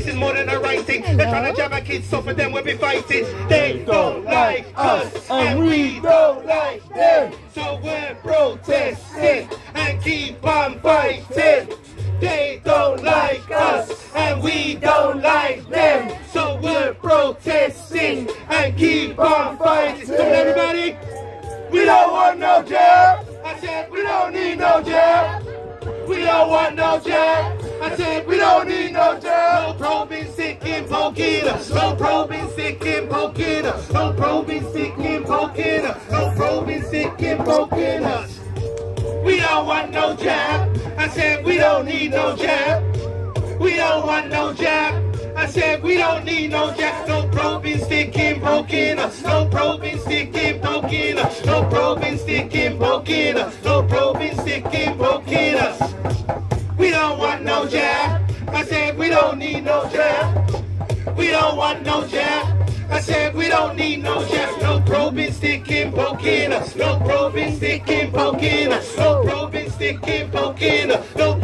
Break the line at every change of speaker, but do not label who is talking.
This is more than a writing. They're trying to jab our kids, so for them we'll be fighting. They don't like us, and we don't like them. So we're protesting and keep on fighting. They don't like us, and we don't like them. So we're protesting and keep on fighting. Come on, everybody. We don't want no jab. I said we don't need no jab. We don't want no jab. I said we don't need no jab. No probing, sticking, poking. No probing, sticking, poking. No probing, sticking, poking. No probing, sticking, poking us. We don't want no jab. I said we don't need no jab. We don't want no jab. I said we don't need no jab. No probing, sticking, poking. No probing, sticking, poking. No probing, sticking, poking. No probing, sticking, poking us. We don't want no jab. I said we don't need no jab. We don't want no jab. I said we don't need no jab. No probing, sticking, poking us. No probing, sticking, poking us. No probing, sticking, poking us. No